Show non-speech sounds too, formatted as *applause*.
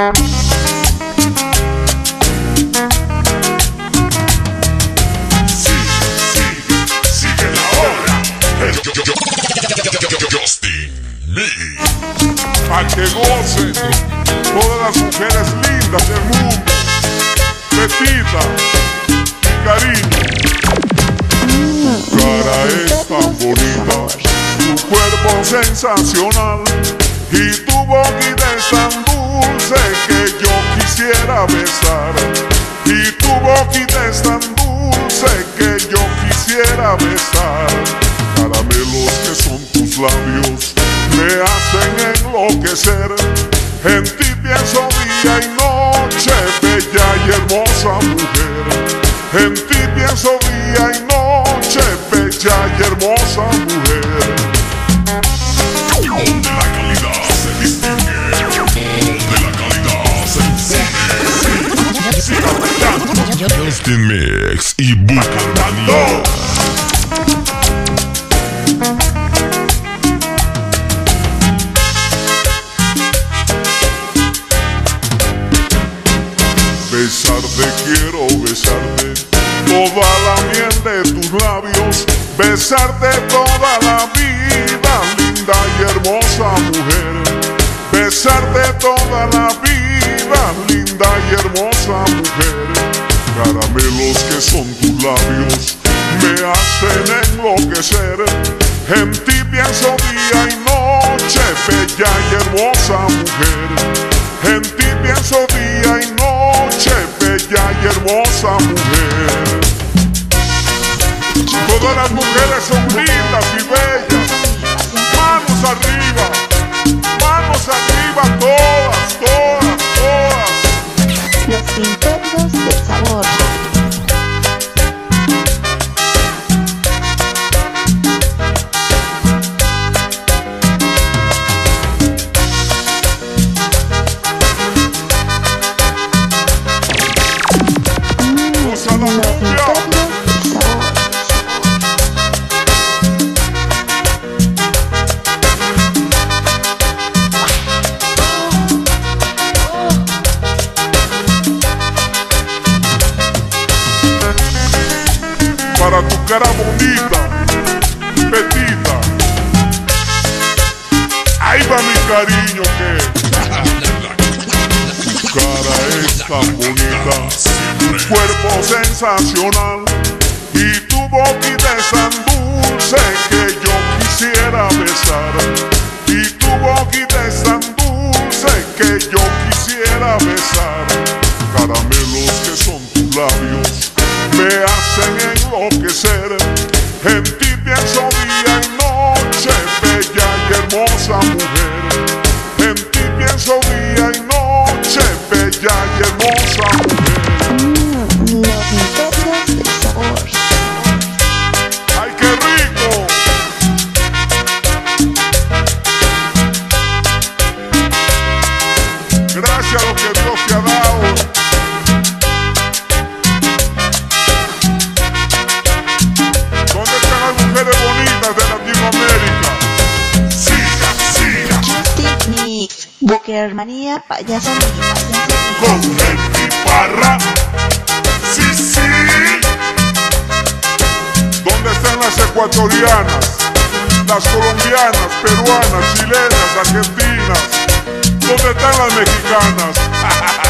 A que gocen todas las mujeres lindas del cariño. Tu cara bonita, tu cuerpo sensacional y tu boquita es tan dulce Caramelos que son tus labios me hacen enloquecer. En ti pienso día y noche, bella y hermosa mujer. En ti pienso día y noche, bella y hermosa mujer. Donde la calidad se distingue. Donde la calidad se bailando. Justin Mix y Bucarmanía. Besarte quiero besarte toda la miel de tus labios, besarte toda la vida, linda y hermosa mujer. Besarte toda la vida, linda y hermosa mujer. Caramelos que son tus labios me hacen enloquecer. En ti pienso día y noche, bella y hermosa mujer. En ti pienso día y noche, Todas las mujeres son lindas y bellas. Manos arriba, manos arriba, todas, todas, todas. Los imperios del sabor. Tu cara bonita, petita. Ahí va mi cariño que tu cara es tan bonita, tu cuerpo sensacional y tu boquita es tan dulce que yo quisiera besar. Y tu boquita es tan dulce que yo quisiera besar. Caramelos que son tus labios hacen enloquecer. En ti pienso día y noche, bella y hermosa mujer. En ti pienso día y noche, bella y hermosa. Mix. Bukermanía, payaso Con Henry Parra. Sí, sí. ¿Dónde están las ecuatorianas? Las colombianas, peruanas, chilenas, argentinas. ¿Dónde están las mexicanas? *laughs*